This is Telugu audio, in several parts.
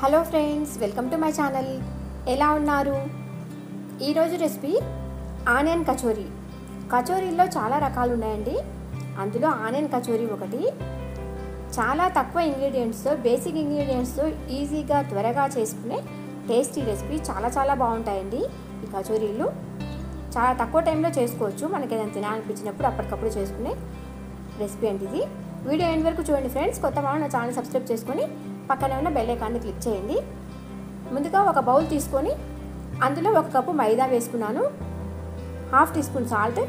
Hello friends welcome to my channel ఎలా ఉన్నారు? ఈరోజు రెసిపీ ఆనియన్ కచోరీ. కచోరీల్లో చాలా రకాలు ఉన్నాయండి. అందులో ఆనియన్ కచోరీ ఒకటి. చాలా తక్కువ ఇంగ్రీడియంట్స్తో బేసిక్ ఇంగ్రీడియంట్స్తో ఈజీగా త్వరగా చేసుకునే టేస్టీ రెసిపీ చాలా చాలా బాగుంటాయండి. ఈ కచోరీలు. చాలా తక్కువ టైంలో చేసుకోవచ్చు. మనకి ఏదైనా తినాలనిపించినప్పుడు అప్పటికప్పుడు చేసుకునే రెసిపీ అండి ఇది. వీడియో ఎండ్ వరకు చూడండి ఫ్రెండ్స్. కొత్త వాళ్ళు నా ఛానల్ సబ్స్క్రైబ్ చేసుకొని పక్కనే ఉన్న బెల్ ఐకాన్ని క్లిక్ చేయండి. ముందుగా ఒక బౌల్ తీసుకొని అందులో ఒక కప్పు మైదా వేసుకున్నాను. Half teaspoon salt.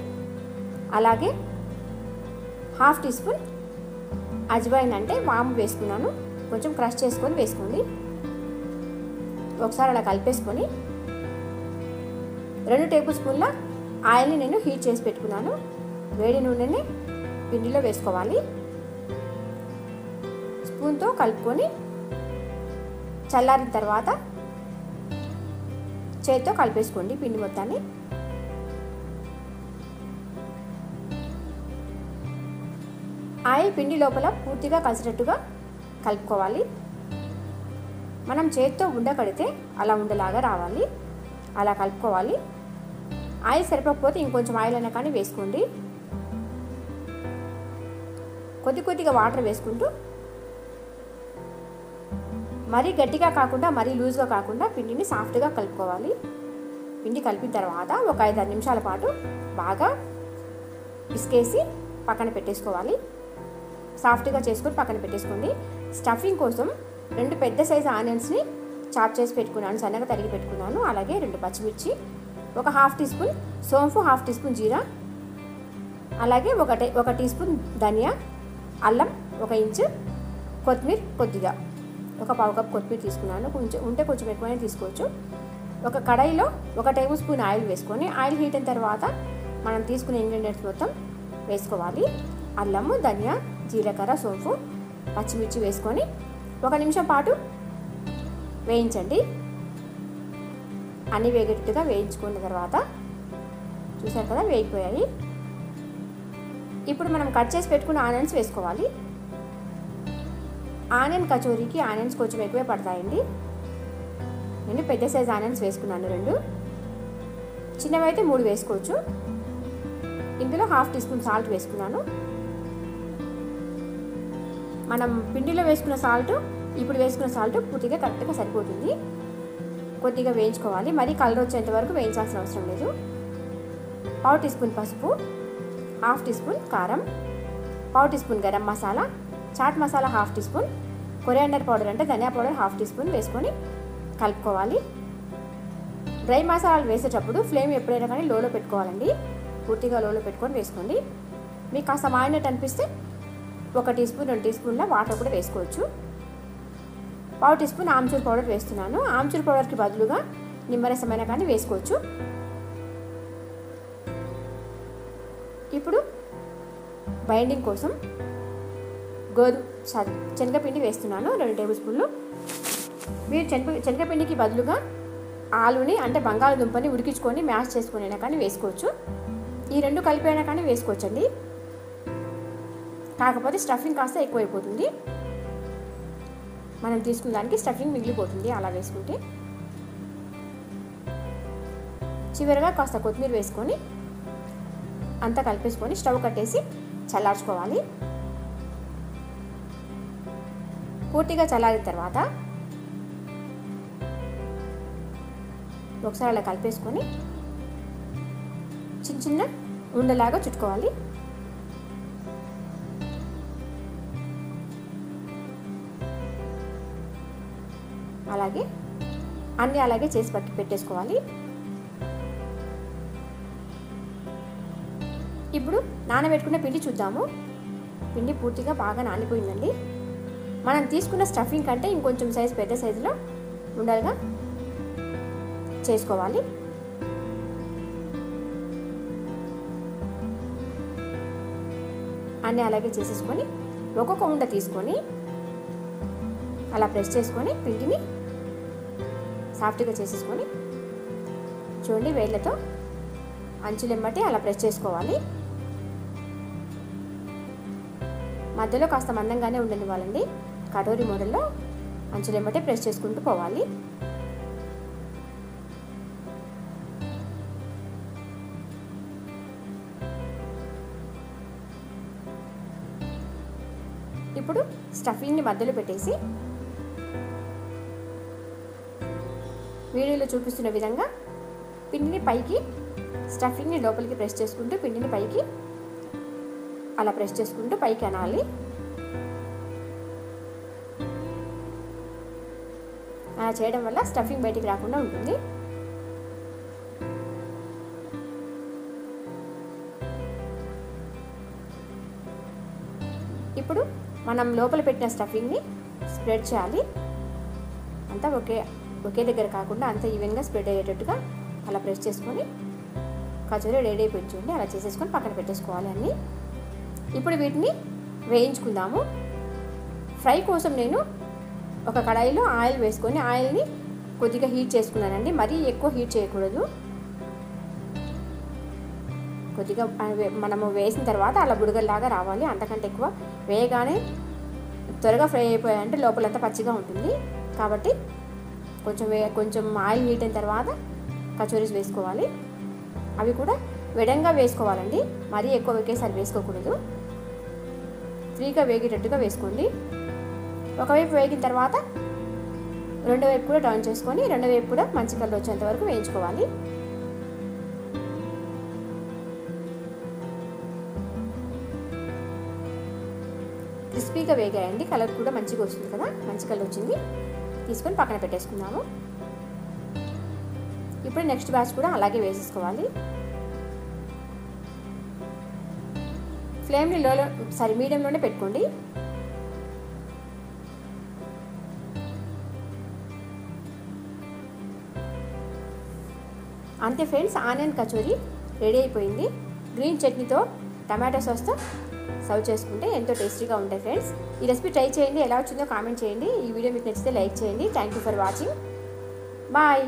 అలాగే హాఫ్ టీ స్పూన్ అజ్వైన్ అంటే వాము వేసుకున్నాను. కొంచెం క్రష్ చేసుకొని వేసుకోండి. ఒకసారి అలా కలిపేసుకొని రెండు టేబుల్ స్పూన్ల ఆయిల్ని నేను హీట్ చేసి పెట్టుకున్నాను. వేడి నూనెని పిండిలో వేసుకోవాలి. స్పూన్తో కలుపుకొని చల్లారిన తర్వాత చేతితో కలిపేసుకోండి పిండి మొత్తాన్ని. ఆయిల్ పిండి లోపల పూర్తిగా కలిసేటట్టుగా కలుపుకోవాలి. మనం చేతితో ఉండకడితే అలా ఉండలాగా రావాలి. అలా కలుపుకోవాలి. ఆయిల్ సరిపోకపోతే ఇంకొంచెం ఆయిల్ అయినా కానీ వేసుకోండి. కొద్ది కొద్దిగా వాటర్ వేసుకుంటూ మరీ గట్టిగా కాకుండా మరీ లూజ్గా కాకుండా పిండిని సాఫ్ట్గా కలుపుకోవాలి. పిండి కలిపిన తర్వాత ఒక ఐదారు నిమిషాల పాటు బాగా పిసికేసి పక్కన పెట్టేసుకోవాలి. సాఫ్ట్గా చేసుకొని పక్కన పెట్టేసుకోండి. స్టఫింగ్ కోసం రెండు పెద్ద సైజు ఆనియన్స్ని చాప్ చేసి పెట్టుకున్నాను సన్నగా తరిగి పెట్టుకున్నాను. అలాగే రెండు పచ్చిమిర్చి ఒక హాఫ్ టీ స్పూన్ సోంపు హాఫ్ టీ స్పూన్ జీరా అలాగే ఒక ఒక టీ స్పూన్ ధనియా అల్లం ఒక ఇంచు కొత్తిమీర కొద్దిగా. ఒక పావు కప్ కొత్తిమీర తీసుకున్నాను. కొంచెం ఉంటే కొంచెం ఎక్కువనే తీసుకోవచ్చు. ఒక కడాయిలో ఒక టేబుల్ స్పూన్ ఆయిల్ వేసుకొని ఆయిల్ హీట్ అయిన తర్వాత మనం తీసుకునే ఇంగ్రీడియంట్స్ మొత్తం వేసుకోవాలి. అల్లము ధనియా జీలకర్ర సోంపు పచ్చిమిర్చి వేసుకొని ఒక నిమిషం పాటు వేయించండి. అన్నీ వేగట్టుగా వేయించుకున్న తర్వాత చూసారు కదా వేగిపోయాయి. ఇప్పుడు మనం కట్ చేసి పెట్టుకున్న ఆనియన్స్ వేసుకోవాలి. ఆనియన్ కచోరీకి ఆనియన్స్ కొంచెం ఎక్కువే పడతాయండి. నేను పెద్ద సైజ్ ఆనియన్స్ వేసుకున్నాను రెండు. చిన్నవైతే మూడు వేసుకోవచ్చు. ఇందులో హాఫ్ టీ స్పూన్ సాల్ట్ వేసుకున్నాను. మనం పిండిలో వేసుకున్న సాల్ట్ ఇప్పుడు వేసుకున్న సాల్ట్ పూర్తిగా కరెక్ట్గా సరిపోతుంది. కొద్దిగా వేయించుకోవాలి. మరీ కలర్ వచ్చేంత వరకు వేయించాల్సిన అవసరం లేదు. పావు టీ స్పూన్ పసుపు హాఫ్ టీ స్పూన్ కారం పావు teaspoon garam masala chaat masala half teaspoon coriander powder అంటే ధనియా పౌడర్ హాఫ్ టీ స్పూన్ వేసుకొని కలుపుకోవాలి. డ్రై మసాలాలు వేసేటప్పుడు ఫ్లేమ్ ఎప్పుడైనా కానీ లోలో పెట్టుకోవాలండి. పూర్తిగా లోలో పెట్టుకొని వేసుకోండి. మీకు కాస్త మాడినట్టు అనిపిస్తే ఒక టీ స్పూన్ రెండు టీ స్పూన్ల వాటర్ కూడా వేసుకోవచ్చు. పావు టీ స్పూన్ ఆమ్చూర్ పౌడర్ వేస్తున్నాను. ఆమ్చూర్ పౌడర్కి బదులుగా నిమ్మరసమైన కానీ వేసుకోవచ్చు. ఇప్పుడు బైండింగ్ కోసం గోధుమ సారీ శనగపిండి వేస్తున్నాను రెండు టేబుల్ స్పూన్లు. మీరు శనగ శనగపిండికి బదులుగా ఆలుని అంటే బంగాళదుంపని ఉడికించుకొని మ్యాష్ చేసుకుని అయినా కానీ వేసుకోవచ్చు. ఈ రెండు కలిపి అయినా కానీ వేసుకోవచ్చండి. కాకపోతే స్టఫింగ్ కాస్త ఎక్కువైపోతుంది. మనం తీసుకున్న దానికి స్టఫింగ్ మిగిలిపోతుంది అలా వేసుకుంటే. చివరిగా కాస్త కొత్తిమీర వేసుకొని అంతా కలిపేసుకొని స్టవ్ కట్టేసి చల్లార్చుకోవాలి. పూర్తిగా చల్లారిన తర్వాత ఒకసారి అలా కలిపేసుకొని చిన్న చిన్న ఉండలాగా చుట్టుకోవాలి. అలాగే అన్నీ అలాగే చేసి పట్టి పెట్టేసుకోవాలి. ఇప్పుడు నానబెట్టుకున్న పిండి చూద్దాము. పిండి పూర్తిగా బాగా నానిపోయిందండి. మనం తీసుకున్న స్టఫింగ్ కంటే ఇంకొంచెం సైజ్ పెద్ద సైజులో ఉండాలిగా చేసుకోవాలి. అన్నీ అలాగే చేసేసుకొని ఒక్కొక్క ఉండ తీసుకొని అలా ప్రెస్ చేసుకొని పిండిని సాఫ్ట్గా చేసేసుకొని చూడండి వేళ్ళతో అంచులెమ్మటి అలా ప్రెస్ చేసుకోవాలి. మధ్యలో కాస్త మందంగానే ఉండనివ్వాలండి కటోరీ మోడల్లో అంచులెమ్మటే ప్రెస్ చేసుకుంటూ పోవాలి. ఇప్పుడు స్టఫింగ్ని మధ్యలో పెట్టేసి వీడియోలో చూపిస్తున్న విధంగా పిండిని పైకి స్టఫింగ్ని లోపలికి ప్రెస్ చేసుకుంటూ పిండిని పైకి అలా ప్రెస్ చేసుకుంటూ పైకి అనాలి. అలా చేయడం వల్ల స్టఫింగ్ బయటికి రాకుండా ఉంటుంది. ఇప్పుడు మనం లోపల పెట్టిన స్టఫింగ్ని స్ప్రెడ్ చేయాలి. అంతా ఒకే ఒకే దగ్గర కాకుండా అంత ఈవెన్గా స్ప్రెడ్ అయ్యేటట్టుగా అలా ప్రెస్ చేసుకొని కచోరీ రెడీ అయిపోయి చూడండి. అలా చేసేసుకొని పక్కన పెట్టేసుకోవాలి అన్నీ. ఇప్పుడు వీటిని వేయించుకుందాము. ఫ్రై కోసం నేను ఒక కడాయిలో ఆయిల్ వేసుకొని ఆయిల్ని కొద్దిగా హీట్ చేసుకున్నానండి. మరీ ఎక్కువ హీట్ చేయకూడదు. కొద్దిగా మనము వేసిన తర్వాత అలా బుడగల్లాగా రావాలి. అంతకంటే ఎక్కువ వేయగానే త్వరగా ఫ్రై అయిపోయాయంటే లోపలంతా పచ్చిగా ఉంటుంది. కాబట్టి కొంచెం వే కొంచెం ఆయిల్ హీట్ అయిన తర్వాత కచోరీస్ వేసుకోవాలి. అవి కూడా వెడంగా వేసుకోవాలండి. మరీ ఎక్కువ ఒకేసారి వేసుకోకూడదు. ఫ్రీగా వేగేటట్టుగా వేసుకోండి. ఒకవైపు వేగిన తర్వాత రెండో వైపు కూడా టర్న్ చేసుకొని రెండో వైపు కూడా మంచి కలర్ వచ్చేంత వరకు వేయించుకోవాలి. క్రిస్పీగా వేగాయండి. కలర్ కూడా మంచిగా వస్తుంది కదా? మంచి కలర్ వచ్చింది. తీసుకొని పక్కన పెట్టేసుకున్నాము. ఇప్పుడు నెక్స్ట్ బ్యాచ్ కూడా అలాగే వేసేసుకోవాలి. ఫ్లేమ్ని లోలో సారీ మీడియంలోనే పెట్టుకోండి. అంతే ఫ్రెండ్స్ ఆనియన్ కచోరీ రెడీ అయిపోయింది. గ్రీన్ చట్నీతో టమాటో సాస్తో సర్వ్ చేసుకుంటే ఎంతో టేస్టీగా ఉంటాయి ఫ్రెండ్స్. ఈ రెసిపీ ట్రై చేయండి ఎలా వచ్చిందో కామెంట్ చేయండి. ఈ వీడియో మీకు నచ్చితే లైక్ చేయండి. Thank you for watching bye